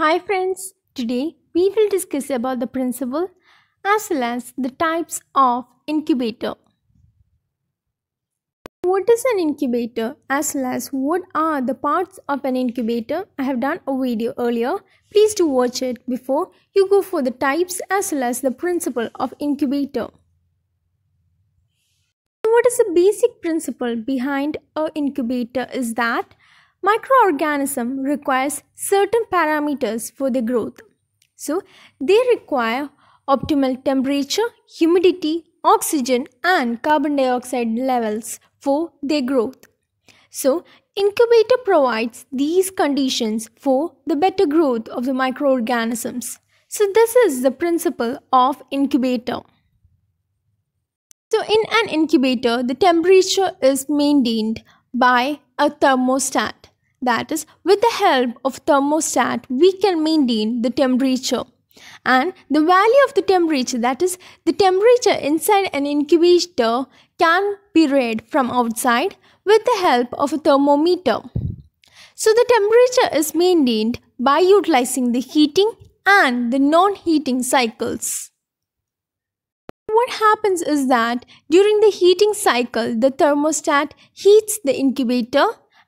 Hi friends, today we will discuss about the principle as well as the types of incubator. What is an incubator as well as what are the parts of an incubator? I have done a video earlier. Please do watch it before you go for the types as well as the principle of incubator. What is the basic principle behind a incubator is that microorganism requires certain parameters for their growth. So they require optimal temperature, humidity, oxygen and carbon dioxide levels for their growth. So incubator provides these conditions for the better growth of the microorganisms. So this is the principle of incubator. So in an incubator, the temperature is maintained by a thermostat. That is, with the help of thermostat, we can maintain the temperature. And the value of the temperature, that is, the temperature inside an incubator can be read from outside with the help of a thermometer. So the temperature is maintained by utilizing the heating and the non-heating cycles. What happens is that during the heating cycle, the thermostat heats the incubator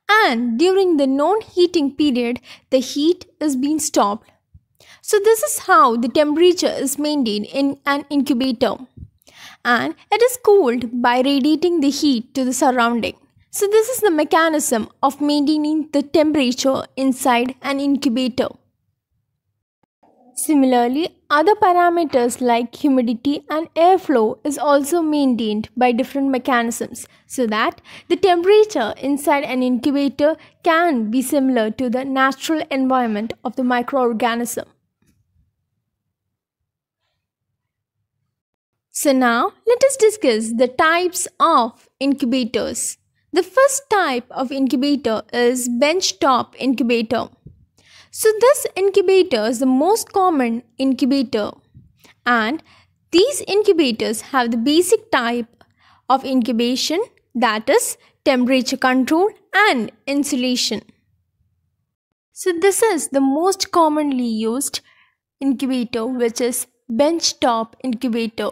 and during the non-heating period, the heat is being stopped. So this is how the temperature is maintained in an incubator. And it is cooled by radiating the heat to the surrounding. So this is the mechanism of maintaining the temperature inside an incubator. Similarly, other parameters like humidity and airflow is also maintained by different mechanisms so that the temperature inside an incubator can be similar to the natural environment of the microorganism. So now let us discuss the types of incubators. The first type of incubator is benchtop incubator. So this incubator is the most common incubator and these incubators have the basic type of incubation that is temperature control and insulation. So this is the most commonly used incubator which is benchtop incubator.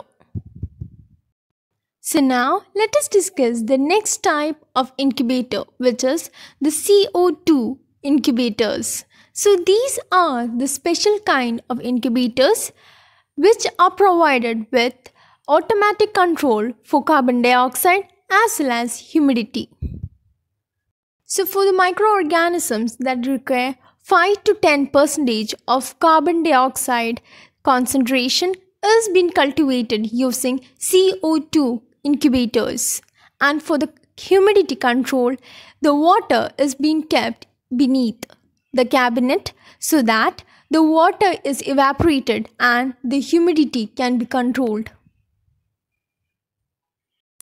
So now let us discuss the next type of incubator which is the CO2 incubators. So these are the special kind of incubators which are provided with automatic control for carbon dioxide as well as humidity. So for the microorganisms that require 5 to 10 percentage of carbon dioxide concentration is being cultivated using CO2 incubators and for the humidity control the water is being kept beneath the cabinet so that the water is evaporated and the humidity can be controlled.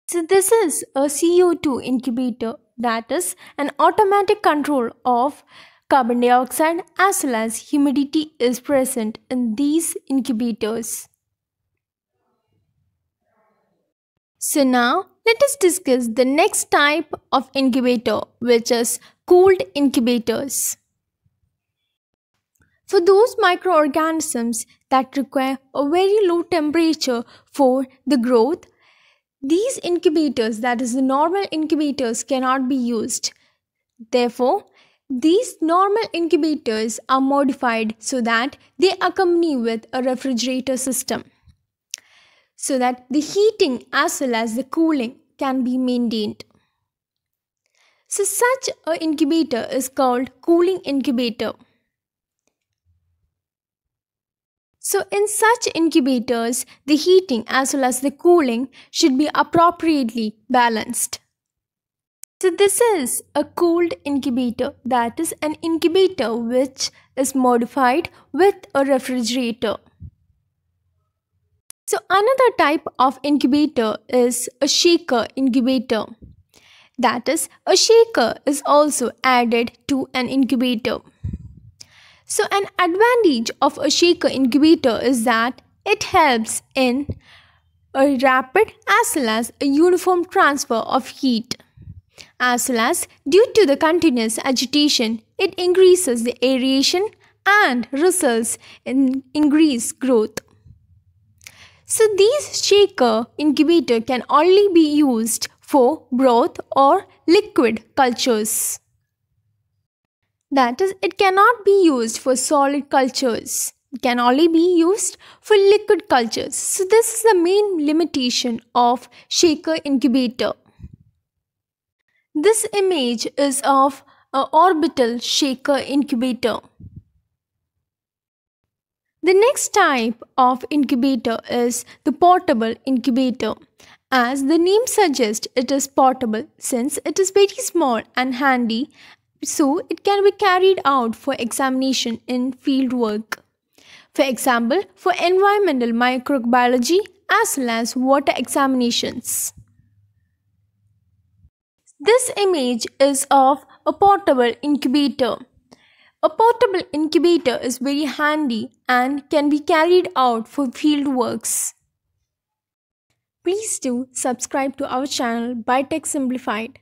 So this is a CO2 incubator that is an automatic control of carbon dioxide as well as humidity is present in these incubators. So now let us discuss the next type of incubator which is cooled incubators. For those microorganisms that require a very low temperature for the growth, these incubators, that is the normal incubators, cannot be used. Therefore, these normal incubators are modified so that they accompany with a refrigerator system so that the heating as well as the cooling can be maintained. So such an incubator is called cooling incubator. So in such incubators, the heating as well as the cooling should be appropriately balanced. So this is a cooled incubator that is an incubator which is modified with a refrigerator. So another type of incubator is a shaker incubator. That is a shaker is also added to an incubator. So an advantage of a shaker incubator is that it helps in a rapid as well as a uniform transfer of heat. As well as due to the continuous agitation, it increases the aeration and results in increased growth. So these shaker incubator can only be used for broth or liquid cultures. That is, it cannot be used for solid cultures. It can only be used for liquid cultures. So this is the main limitation of shaker incubator. This image is of a orbital shaker incubator. The next type of incubator is the portable incubator. As the name suggests, it is portable since it is very small and handy, so it can be carried out for examination in field work. For example, for environmental microbiology as well as water examinations. This image is of a portable incubator. A portable incubator is very handy and can be carried out for field works. Please do subscribe to our channel Biotech Simplified.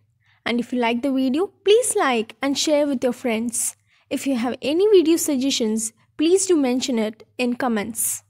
And if you like the video, please like and share with your friends. If you have any video suggestions, please do mention it in comments.